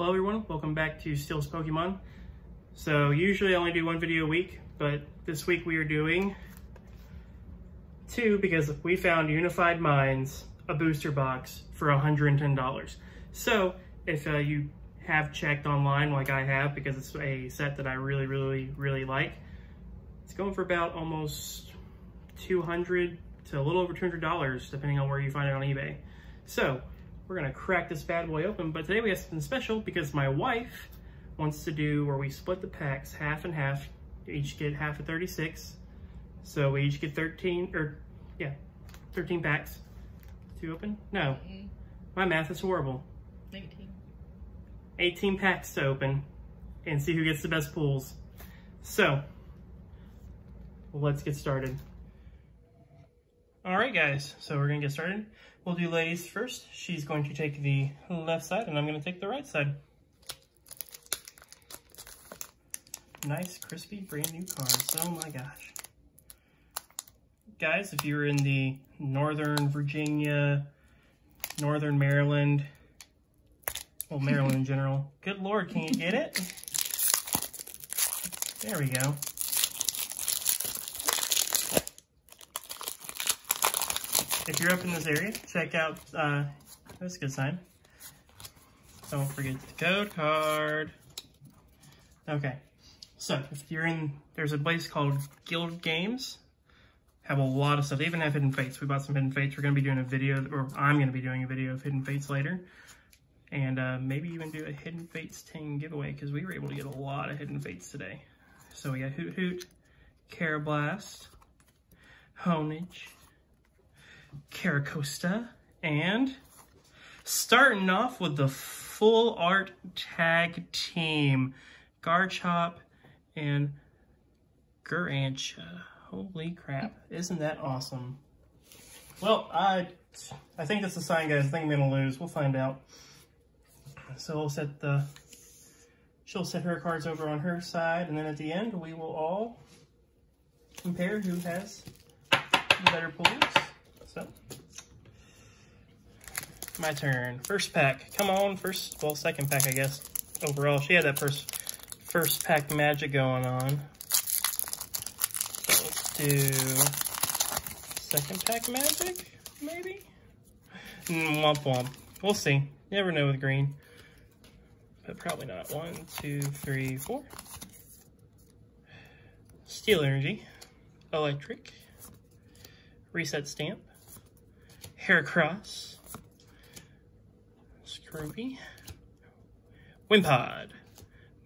Hello everyone, welcome back to Steele's Pokemon. So usually I only do one video a week, but this week we are doing two because we found Unified Minds, a booster box for $110. So if uh, you have checked online like I have because it's a set that I really, really, really like, it's going for about almost 200 to a little over $200 depending on where you find it on eBay. So we're gonna crack this bad boy open, but today we have something special because my wife wants to do where we split the packs half and half. each get half of 36. So we each get 13, or yeah, 13 packs. To open? No. Mm-hmm. My math is horrible. 19. 18 packs to open and see who gets the best pulls. So, let's get started. All right, guys, so we're gonna get started. We'll do ladies first. She's going to take the left side and I'm gonna take the right side. Nice, crispy, brand new cards. Oh my gosh. Guys, if you're in the Northern Virginia, Northern Maryland, well, Maryland in general. Good Lord, can you get it? There we go. If you're up in this area, check out, uh, that's a good sign. Don't forget the code card. Okay, so if you're in, there's a place called Guild Games. Have a lot of stuff. They even have Hidden Fates. We bought some Hidden Fates. We're going to be doing a video, or I'm going to be doing a video of Hidden Fates later. And uh, maybe even do a Hidden Fates 10 giveaway because we were able to get a lot of Hidden Fates today. So we got Hoothoot, Karrablast, Honedge, Carracosta, and starting off with the full art tag team, Garchomp and Giratina. Holy crap, isn't that awesome? Well, I I think that's a sign, guys. I think I'm gonna lose. We'll find out. So we'll set the, she'll set her cards over on her side, and then at the end, we will all compare who has the better pulls. So, my turn. First pack. Come on, first, well, second pack, I guess, overall. She had that first, first pack magic going on. So let's do second pack magic, maybe? Mm, womp womp. We'll see. You never know with green but probably not. One, two, three, four. Steel Energy, Electric, Reset Stamp, Heracross, Skorupi, Wimpod,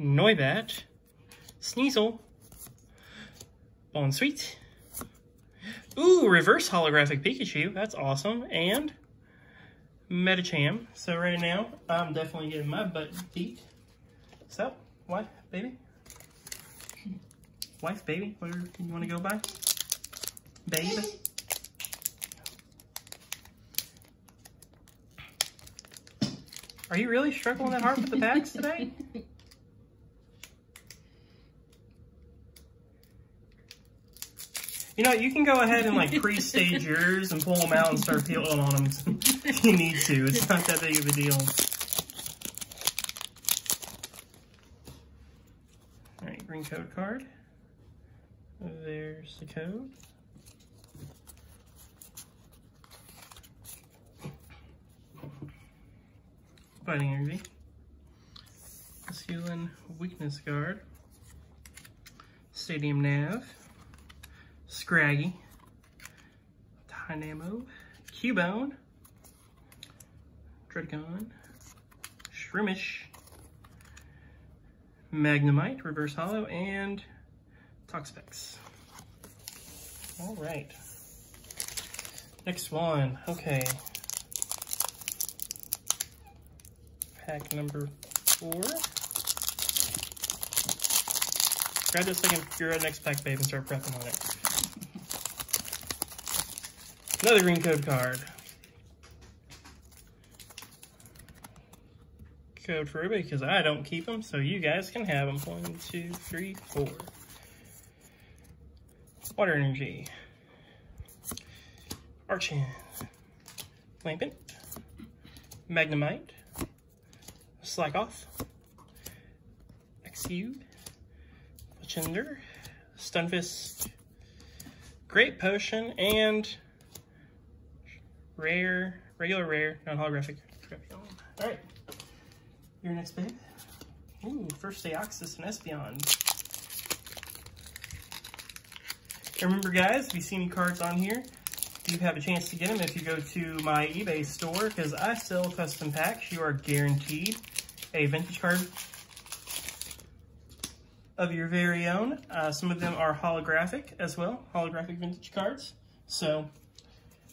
Noibat, Sneasel, Bounsweet, ooh, reverse holographic Pikachu, that's awesome, and Medicham. So right now, I'm definitely getting my butt beat. So, wife, baby? Wife, baby, whatever you want to go by? Babe? Are you really struggling that hard with the bags today? You know, you can go ahead and like pre-stage yours and pull them out and start peeling on them if you need to. It's not that big of a deal. All right, green code card. There's the code. Fighting Energy. Sealing Weakness Guard. Stadium Nav. Scraggy, Tynamo, Cubone, Druddigon, Shroomish, Magnemite, Reverse Hollow, and Toxapex. All right. Next one. Okay. Pack number four. Grab this second, you're at next pack, babe, and start prepping on it. Another green code card. Code for everybody because I don't keep them, so you guys can have them. One, two, three, four. Water Energy. Archon. Lampent. Magnemite. Slack Off, Axew, Fletchinder, Stunfisk, Great Potion, and rare, regular rare, non-holographic. All right, your next big. Ooh, first Deoxys and Espeon. Remember guys, if you see any cards on here, you have a chance to get them if you go to my eBay store because I sell custom packs. You are guaranteed a vintage card of your very own. Uh, some of them are holographic as well, holographic vintage cards. So,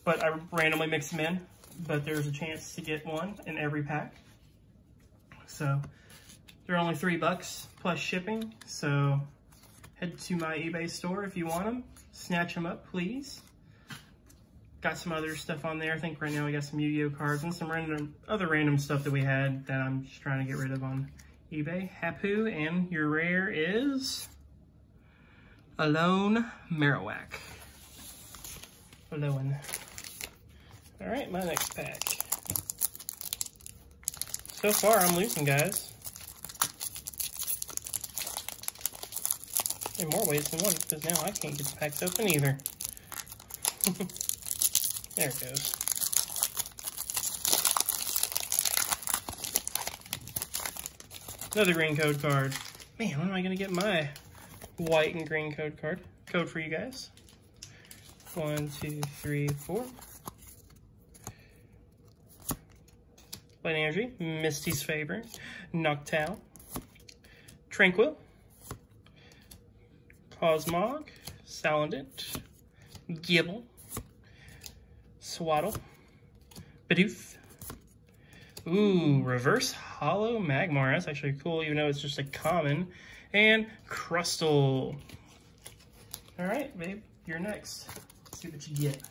but I randomly mix them in, but there's a chance to get one in every pack. So, they're only three bucks plus shipping. So, head to my eBay store if you want them. Snatch them up, please. Got some other stuff on there. I think right now we got some Yu-Gi-Oh cards and some random other random stuff that we had that I'm just trying to get rid of on eBay. Hapu, and your rare is Alolan Marowak. Alone. All right, my next pack. So far, I'm losing, guys. In more ways than one, because now I can't get the packs open either. There it goes. Another green code card. Man, when am I going to get my white and green code card? Code for you guys. One, two, three, four. Light Energy, Misty's Favor, Noctowl, Tranquill, Cosmog, Salandit, Gible, Sewaddle. Bidoof. Ooh, reverse hollow Magmar. That's actually cool, even though it's just a common. And Crustle. All right, babe, you're next. Let's see what you get.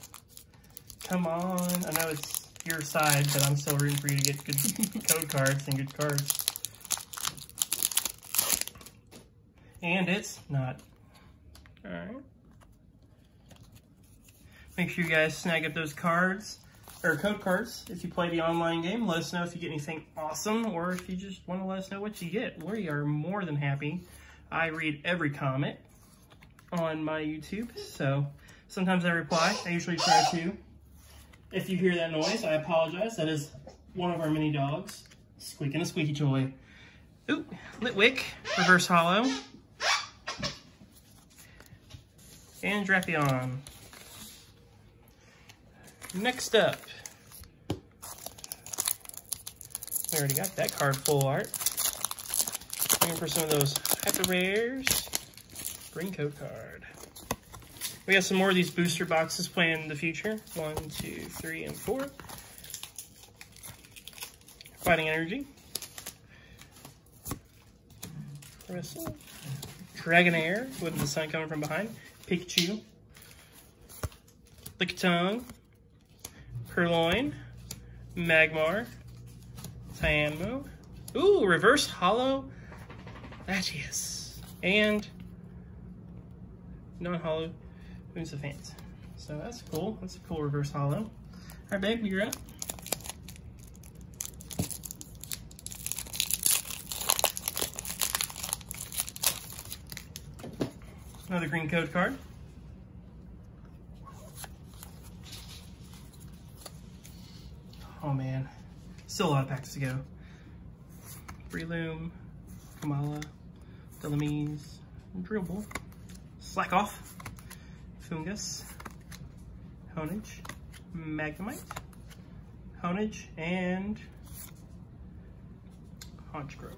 Come on. I know it's your side, but I'm still rooting for you to get good code cards and good cards. And it's not. All right. Make sure you guys snag up those cards, or code cards, if you play the online game. Let us know if you get anything awesome, or if you just want to let us know what you get. We are more than happy. I read every comment on my YouTube, so sometimes I reply. I usually try to. If you hear that noise, I apologize. That is one of our mini dogs squeaking a squeaky toy. Ooh, Litwick, Reverse Hollow. And Drapion. Next up, we already got that card full art. Looking for some of those hyper rares. Green code card. We got some more of these booster boxes planned in the future. One, two, three, and four. Fighting Energy. Crystal. Dragonair with the sun coming from behind. Pikachu. Lickitung. Purrloin, Magmar, Tynamo. Ooh, reverse hollow Latias. And non-hollow Moons of Fans. So that's cool. That's a cool reverse hollow. All right, babe, you're up. Another green code card. Oh man, still a lot of packs to go. Breloom, Kamala, Delamise, Drillball, Slakoth, Foongus, Honedge, Magnemite, Honedge, and Honchkrow.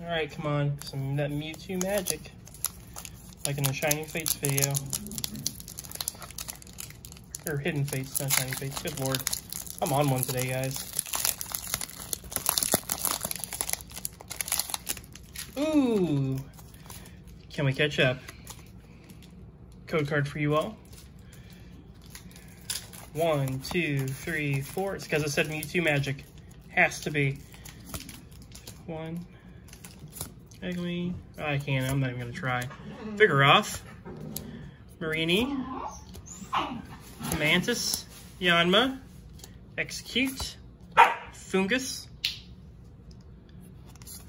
Alright, come on, some that Mewtwo magic, like in the Shiny Fates video. Or Hidden Fates, not Shiny Fates. Good lord. I'm on one today, guys. Ooh! Can we catch up? Code card for you all. One, two, three, four. It's because I said Mewtwo Magic. Has to be. One. Eggley. Oh, I can't. I'm not even going to try. Vigoroth. Mareanie. Mantis, Yanma, Exeggcute, Foongus.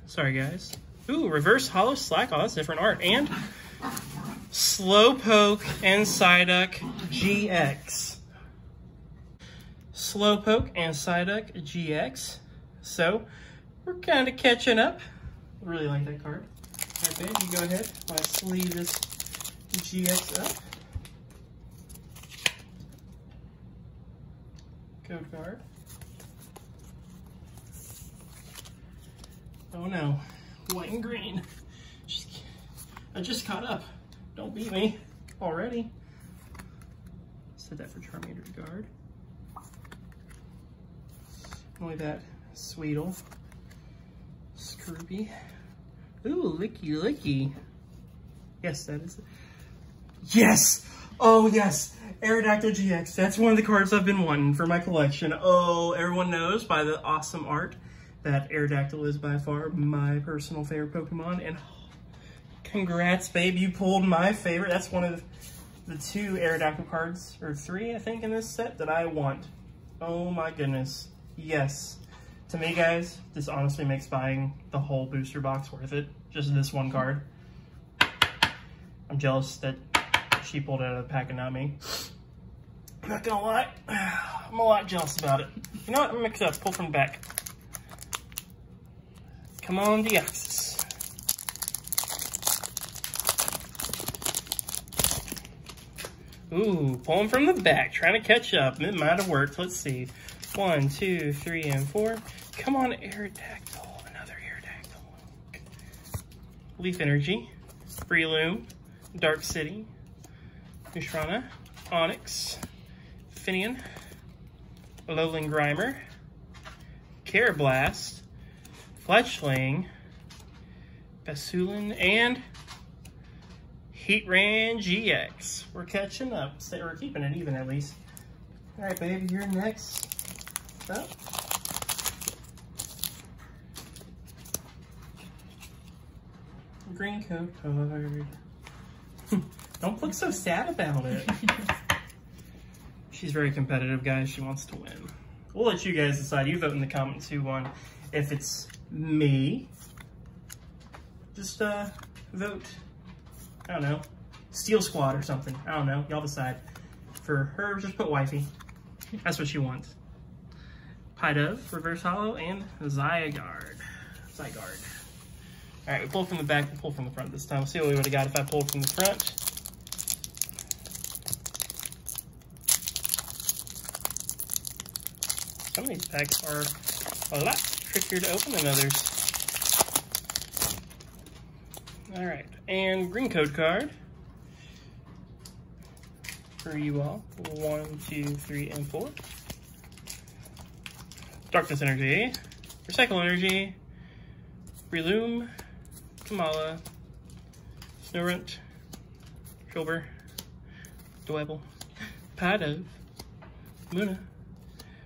Sorry, guys. Ooh, Reverse Hollow Slack. Oh, that's different art. And Slowpoke and Psyduck GX. Slowpoke and Psyduck GX. So, we're kind of catching up. Really like that card. Okay, you go ahead. I sleeve this GX up. Code card. Oh no, white and green. Just, I just caught up. Don't beat me already. Set that for Charmander's Guard. Only that Sweedle. Skorupi. Ooh, licky licky. Yes, that is it. Yes! Oh, yes! Aerodactyl GX. That's one of the cards I've been wanting for my collection. Oh, everyone knows by the awesome art that Aerodactyl is by far my personal favorite Pokemon. And congrats, babe. You pulled my favorite. That's one of the two Aerodactyl cards, or three, I think, in this set that I want. Oh my goodness. Yes. To me, guys, this honestly makes buying the whole booster box worth it. Just this one card. I'm jealous that she pulled out of the pack and not me. I'm not gonna lie, I'm a lot jealous about it. You know what, I'm gonna mix it up, pull from the back. Come on, Deoxys. Ooh, pulling from the back, trying to catch up. It might have worked. Let's see. One, two, three, and four. Come on, Aerodactyl. Another Aerodactyl. Leaf Energy. Breloom. Dark City. Musharna. Onix, Finian, Alolan Grimer. Karrablast. Fletchling. Basculin. And Heatran GX. We're catching up. So we're keeping it even at least. All right, baby, you're next up. Green coat card. Don't look so sad about it. She's very competitive, guys. She wants to win. We'll let you guys decide. You vote in the comments who won. If it's me, just uh, vote, I don't know, Steel Squad or something. I don't know. Y'all decide. For her, just put wifey. That's what she wants. Pidove, Reverse Hollow, and Zygarde. Zygarde. All right, we pull from the back, we pull from the front this time. We'll see what we would have got if I pulled from the front. Some of these packs are a lot trickier to open than others. All right, and green code card for you all. One, two, three, and four. Darkness Energy, Recycle Energy, Breloom, Kamala, Snorunt, Shilber, Dwebble, Pidove, Luna,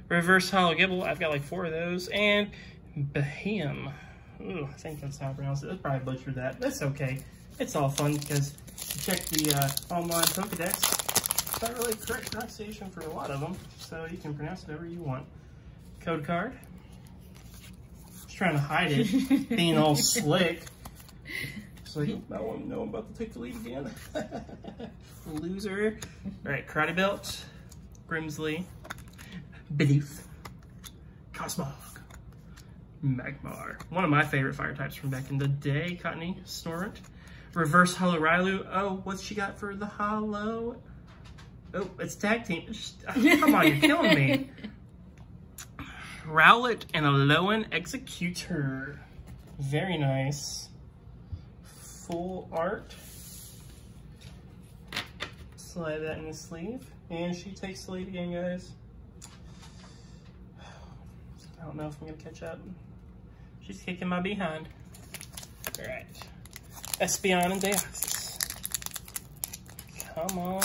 Reverse Hollow Gible, I've got like four of those, and Behem. Ooh, I think that's how I pronounce it. I probably butchered that. That's okay. It's all fun because you check the uh, online Pokedex. It's not really correct pronunciation for a lot of them, so you can pronounce it however you want. Code card. Just trying to hide it, being all slick. So you might want to know I'm about to take the lead again. Loser. All right, Karate Belt, Grimsley, Bidoof, Cosmog, Magmar. One of my favorite fire types from back in the day, Cottonee, Snorunt. Reverse Hollow Riolu. Oh, what's she got for the hollow? Oh, it's tag team. Ah, come on, you're killing me. Rowlet and Alolan Exeggutor. Very nice. Full art. Slide that in the sleeve. And she takes the lead again, guys. I don't know if I'm gonna catch up. She's kicking my behind. All right. Espeon and Deoxys. Come on.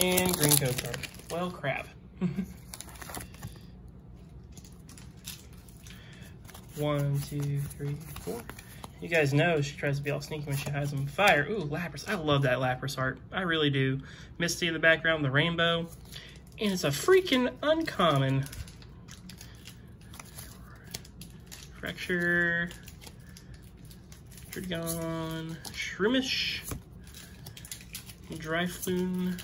And green code card. Well, crap. One, two, three, four. You guys know she tries to be all sneaky when she hides them. Fire. Ooh, Lapras. I love that Lapras art. I really do. Misty in the background, the rainbow. And it's a freaking uncommon. Fracture. Dragon. Shroomish. Drifloon.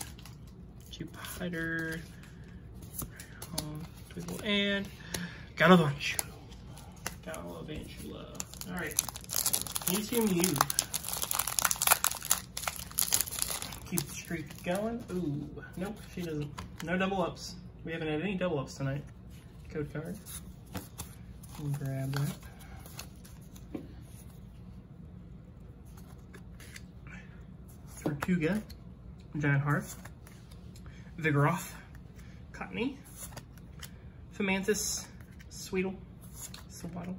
Jupiter. Twinkle and Galvantula. Galvantula. Alright. Mewtwo Mew. Keep the streak going. Ooh. Nope, she doesn't. No double ups. We haven't had any double ups tonight. Code card. Grab that. Tortuga, Giant Heart, Vigoroth, Cottonee, Fomantis, Sweetle, Sewaddle,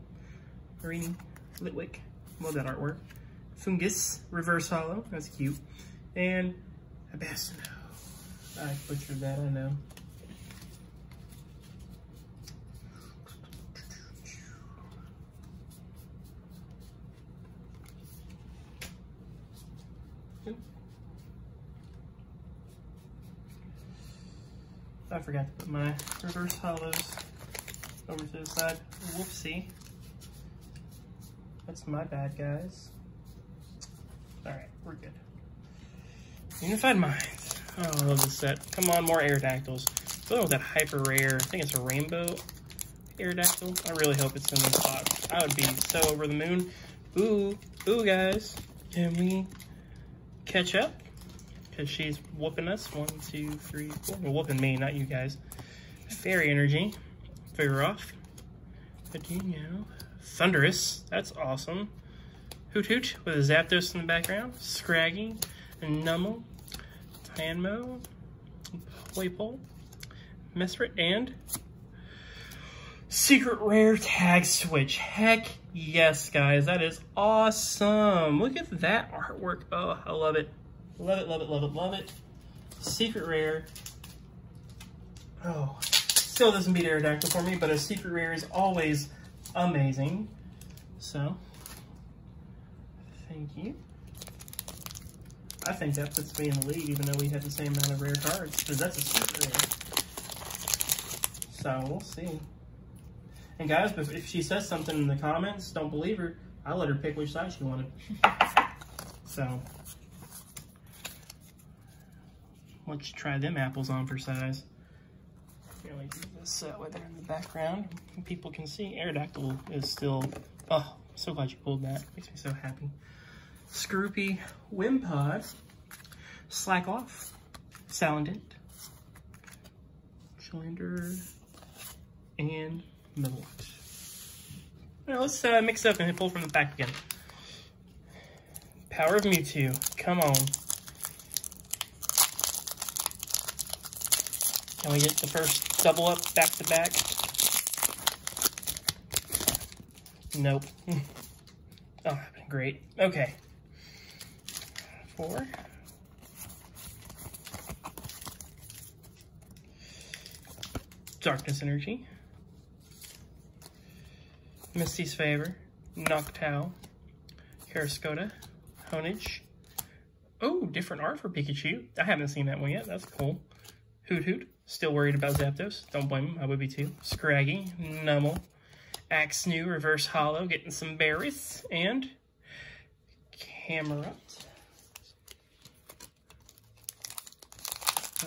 Mareanie, Litwick, love that artwork, Foongus, Reverse Hollow, that's cute, and Abasino. I butchered that, I know. I forgot to put my reverse hollows over to the side. Whoopsie. That's my bad, guys. Alright, we're good. Unified Minds. Oh, I love this set. Come on, more Aerodactyls. Going with that hyper rare, I think it's a rainbow Aerodactyl. I really hope it's in this box. I would be so over the moon. Ooh, ooh, guys. Can we catch up? because she's whooping us. One, two, three, four. Well, whooping me, not you guys. Fairy Energy. Vigoroth. Adino. Thunderous. That's awesome. Hoothoot with a Zapdos in the background. Scraggy. And Numel. Tynamo. Playpole. Mesprit. And Secret Rare Tag Switch. Heck yes, guys. That is awesome. Look at that artwork. Oh, I love it. Love it, love it, love it, love it. Secret rare. Oh, still doesn't beat Aerodactyl for me, but a secret rare is always amazing. So, thank you. I think that puts me in the lead, even though we had the same amount of rare cards, because that's a secret rare. So, we'll see. And guys, if she says something in the comments, don't believe her. I let her pick which side she wanted. so, Let's try them apples on for size. Really do this uh, way there in the background. People can see Aerodactyl is still, oh, so glad you pulled that. Makes me so happy. Skorupi Wimpod, Slakoth, Salandit, Chillander, and Milwaukee. Now let's uh, mix up and pull from the back again. Power of Mewtwo, come on. Can we get the first double up back to back? Nope. oh, great. Okay. Four. Darkness Energy. Misty's Favor. Noctowl. Carracosta. Honedge. Oh, different art for Pikachu. I haven't seen that one yet. That's cool. Hoothoot. Still worried about Zapdos. Don't blame him. I would be too. Scraggy, Numel, Axew, Reverse Hollow, getting some berries, and Camerupt.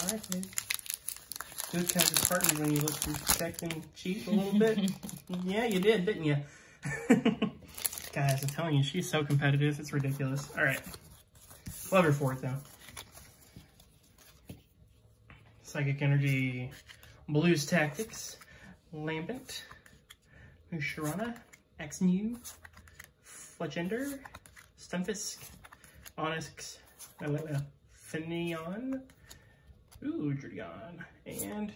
Alright, man. Good kind of partner when you look respecting cheap a little bit. yeah, you did, didn't you? Guys, I'm telling you, she's so competitive. It's ridiculous. Alright. Love her for it, though. Psychic Energy, Blues Tactics, Lampent, Musharna, Axew, Fletchinder, Stunfisk, Onix, uh, Druddigon, and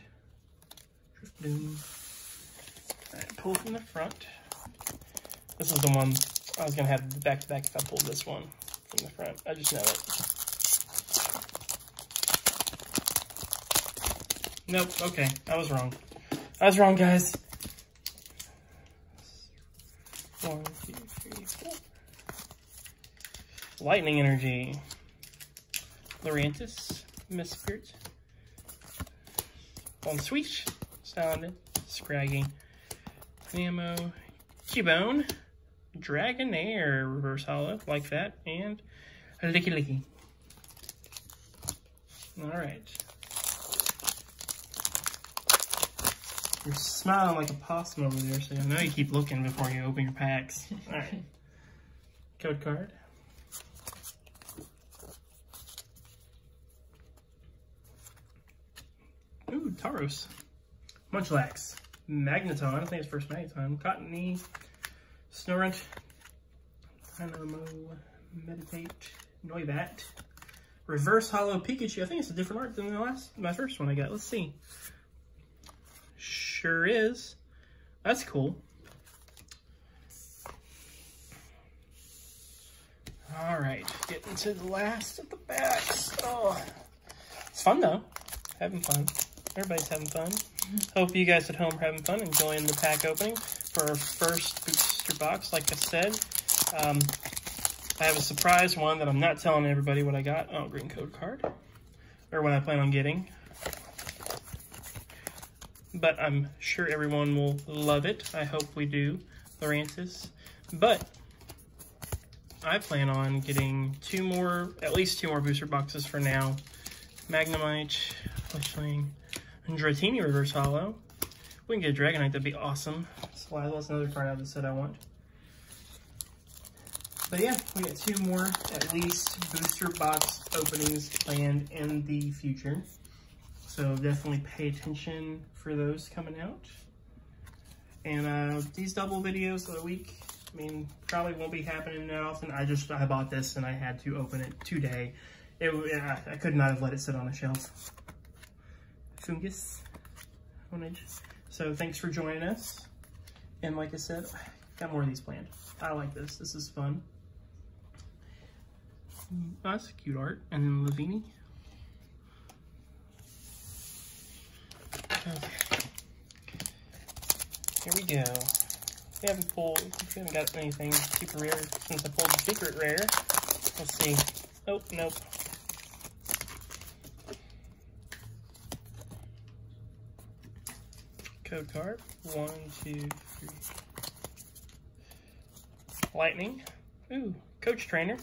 pull from the front. This is the one I was going to have back-to-back if I pulled this one from the front. I just know it. Nope, okay, I was wrong. I was wrong, guys. One, two, three, four. Lightning Energy. Lurantis, Mesprit, on Switch, sound Scraggy, Ammo, Cubone, Dragonair Reverse Hollow, like that, and Licky Licky. Alright. You're smiling like a possum over there, so I know you keep looking before you open your packs. Alright. Code card. Munchlax. Magneton, I think it's first Magneton. Cottonee. Snorunt. Tynamo. Meditite. Noibat. Reverse Hollow Pikachu. I think it's a different art than the last, my first one I got. Let's see. Sure is. That's cool. All right, getting to the last of the backs. Oh, it's fun though. Having fun. Everybody's having fun. Hope you guys at home are having fun, enjoying the pack opening for our first booster box. Like I said, um, I have a surprise one that I'm not telling everybody what I got. Oh, green code card. Or what I plan on getting. But I'm sure everyone will love it. I hope we do, Lurantis. But I plan on getting two more, at least two more booster boxes for now. Magnemite, Fletchling, and Dratini Reverse Hollow. We can get a Dragonite, that'd be awesome. So that's another card out of the set I want. But yeah, we got two more, at least, booster box openings planned in the future. So definitely pay attention for those coming out. And uh, these double videos of the week, I mean, probably won't be happening that often. I just, I bought this and I had to open it today. It, I, I could not have let it sit on a shelf. Foongus. So thanks for joining us. And like I said, got more of these planned. I like this. This is fun. That's cute art. And then Lavini. Okay. Here we go. We haven't pulled, we haven't got anything super rare since I pulled secret rare. Let's see. Oh, nope. Code card. One, two, three. Lightning. Ooh, coach trainer.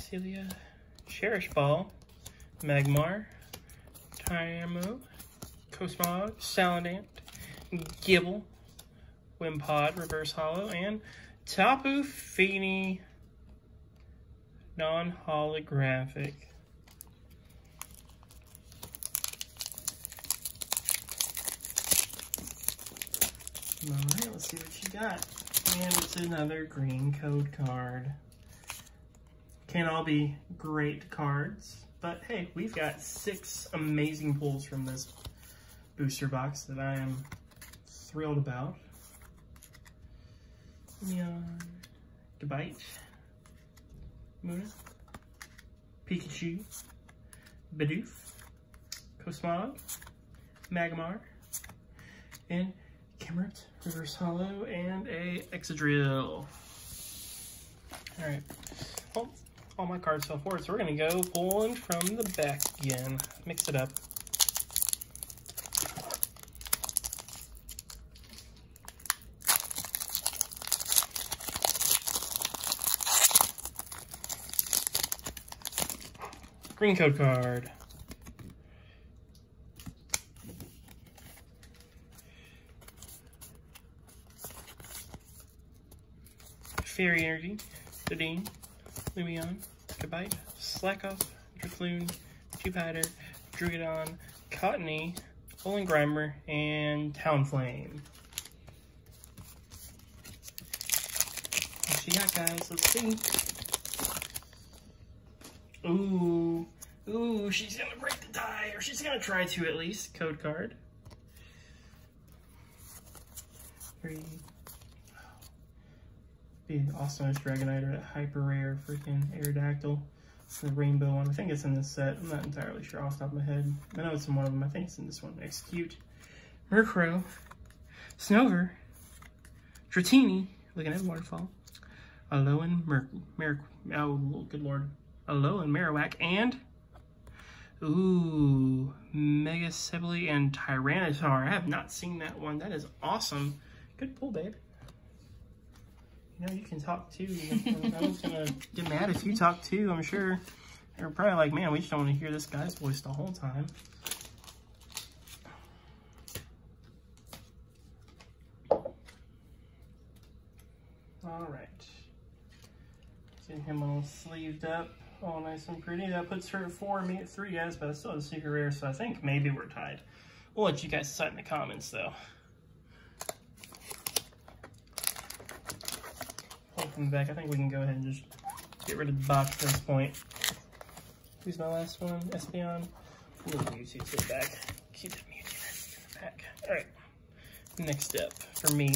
Celia, Cherish Ball, Magmar, Tynamo, Cosmog, Salandit, Gible, Wimpod, Reverse Hollow, and Tapu Fini non-holographic. Alright, let's see what you got. And it's another green code card. Can't all be great cards, but hey, we've got six amazing pulls from this booster box that I am thrilled about. Neon, Gabite, Munna, Pikachu, Bidoof, Cosmog, Magmar, and Reverse Hollow, and a Excadrill. Alright, well, all my cards fell forward, so we're going to go pulling from the back again. Mix it up. Green code card. Fairy Energy, Dedenne, Lumion, Gabite, Slakoth, Drifloon, Dewpider, Druddigon, Cottonee, Alolan Grimer, and Talonflame. What she got, guys? Let's see. Ooh. Ooh, she's gonna break the tie, or she's gonna try to at least. Code card. Three, be awesome as Dragonite that hyper rare freaking Aerodactyl. The rainbow one. I think it's in this set. I'm not entirely sure off the top of my head. I know it's in one of them. I think it's in this one. Exeggcute. Murkrow. Snover. Dratini. Looking at Waterfall. Alolan Merc. Merc. Oh, good lord. Alolan Marowak. And Ooh, Mega Sableye and Tyranitar. I have not seen that one. That is awesome. Good pull, babe. You know, you can talk too. I was gonna get mad if you talk too, I'm sure. They're probably like, man, we just don't want to hear this guy's voice the whole time. All right. Get him all sleeved up, all nice and pretty. That puts her at four, me at three, guys, but I still have a secret rare, so I think maybe we're tied. We'll let you guys decide in the comments, though. Back. I think we can go ahead and just get rid of the box at this point. Who's my last one? Espeon. Move Mewtwo to the back. Keep that Mewtwo the back. All right. Next step for me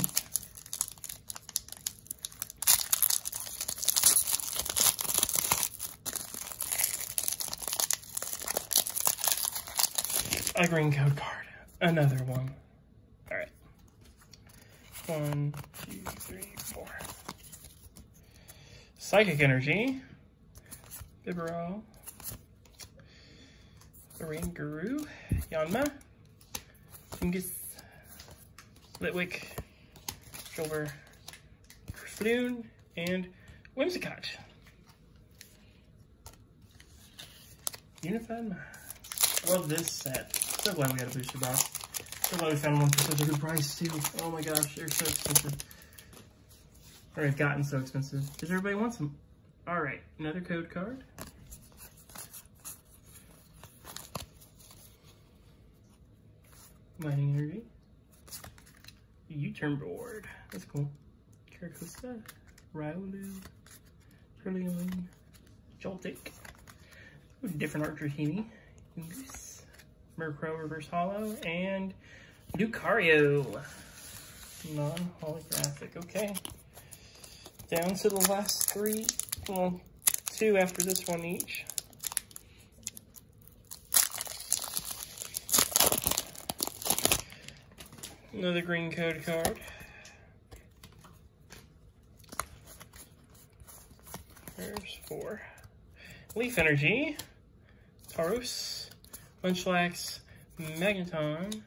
a green code card. Another one. All right. One, two, three, four. Psychic Energy. Bibarel. Oranguru. Yanma. Foongus. Litwick. Shoulder. Floon. And Whimsicott. Unified Mind. Love this set. So glad we had a booster box. So glad we found one for such a good price too. Oh my gosh, they're so expensive. Or have gotten so expensive. Because everybody wants them. Alright, another code card. Mining Energy. U-turn board. That's cool. Carracosta. Riolu. Trillium. Joltik. Different art Dratini. Goose. Murkrow Reverse Hollow. And Lucario. Non-holographic. Okay. Down to the last three. Well, two after this one each. Another green code card. There's four. Leaf Energy, Tauros, Munchlax, Magneton,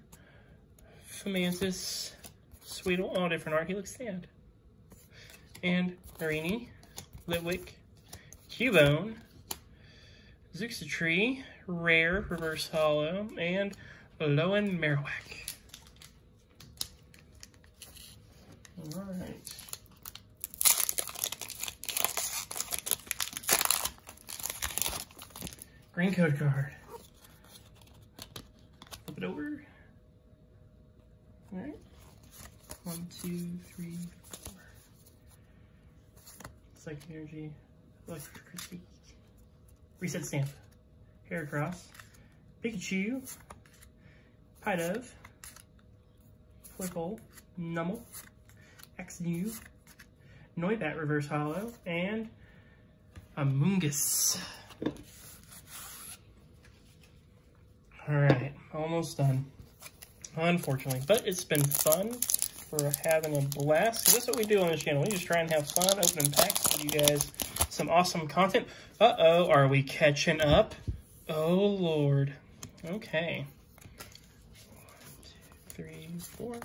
Fomantis, Sweetle, all different art. He looks sad. And Mareanie, Litwick, Cubone, Tree, Rare, Reverse Hollow, and Alolan Marowak. All right. Green code card. Flip it over. All right. One, two, three. Psychic energy. electric Electricity. Reset stamp. Heracross. Pikachu. Pidove. Flipple. Numel. X-New. Noibat Reverse Hollow. And Amoonguss. All right, almost done. Unfortunately, but it's been fun. We're having a blast. So that's what we do on this channel. We just try and have fun, opening packs, give you guys some awesome content. Uh-oh, are we catching up? Oh, Lord. Okay. One, two, three, four.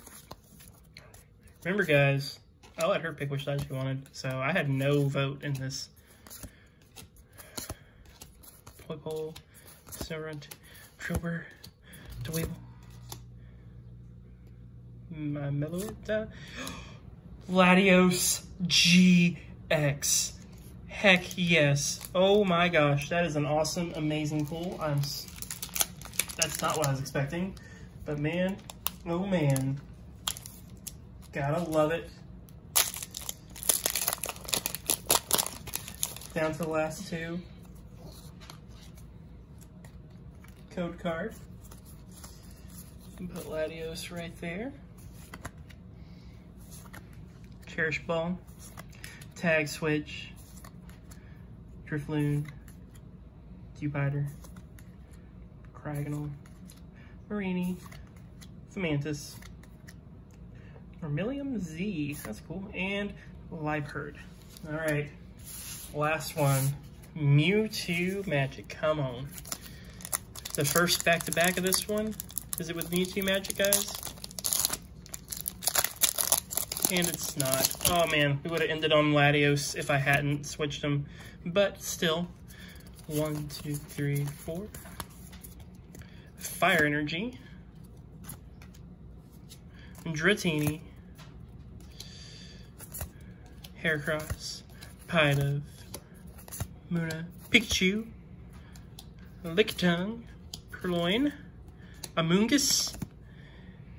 Remember, guys, I let her pick which side she wanted, so I had no vote in this. Pole, Snorunt, Trooper, Dwebble, my Melota, Latios GX. Heck yes. Oh my gosh, that is an awesome, amazing pull. I'm, that's not what I was expecting, but man, oh man, gotta love it. Down to the last two. code card. Put Latios right there. Cherish Ball. Tag Switch. Drifloon. Dewpider. Cryogonal. Mareanie. Fomantis. Vermilion Z. That's cool. And Liepard. Alright. Last one. Mewtwo Magic. Come on. the first back-to-back -back of this one. Is it with Mewtwo Magic, guys? And it's not. Oh man, we would have ended on Latios if I hadn't switched them. But still, one, two, three, four. Fire Energy. Dratini. Heracross. Pidove. Munna. Pikachu. Lickitung. Purrloin. Amoonguss.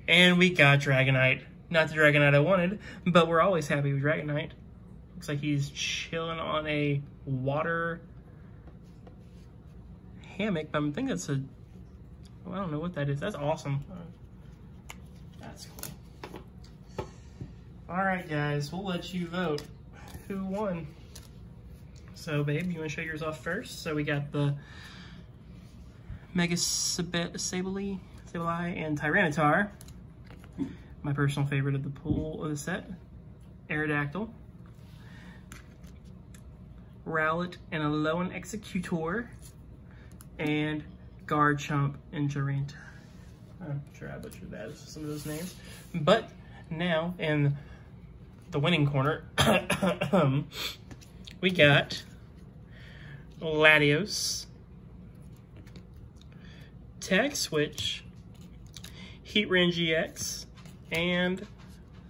And we got Dragonite. Not the Dragonite I wanted, but we're always happy with Dragonite. Looks like he's chilling on a water hammock, but I think that's a, well, I don't know what that is. That's awesome. That's cool. All right, guys, we'll let you vote. Who won? So, babe, you want to show yours off first? So we got the Mega Sableye, Sableye and Tyranitar. My personal favorite of the pool of the set. Aerodactyl. Rowlet and Alolan Exeggutor, And Garchomp and Durant. I'm sure I butchered that, some of those names. But now in the winning corner, we got Latios, Tag Switch, Heatran GX, and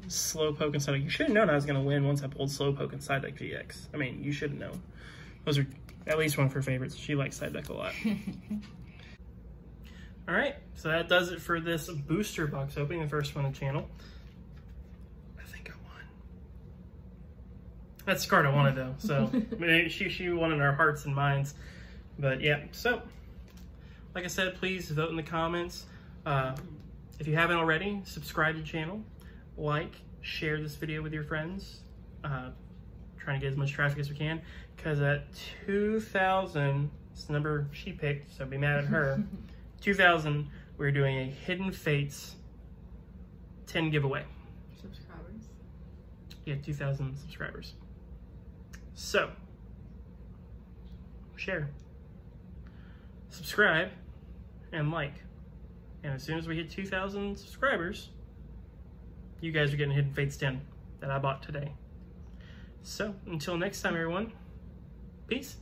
Slowpoke and Psyduck. You should have known I was going to win once I pulled Slowpoke and Psyduck GX. I mean, you should have known. Those are at least one of her favorites. She likes Psyduck a lot. All right, so that does it for this booster box opening, the first one on the channel. I think I won. That's the card I wanted though, so she, she won in our hearts and minds. But yeah, so like I said, please vote in the comments. Uh, if you haven't already, subscribe to the channel, like, share this video with your friends. Uh, trying to get as much traffic as we can because at 2,000, it's the number she picked, so be mad at her. 2,000, we're doing a Hidden Fates 10 giveaway. Subscribers? Yeah, 2,000 subscribers. So, share, subscribe, and like. And as soon as we hit 2,000 subscribers, you guys are getting Hidden Fates 10 that I bought today. So, until next time, everyone, peace.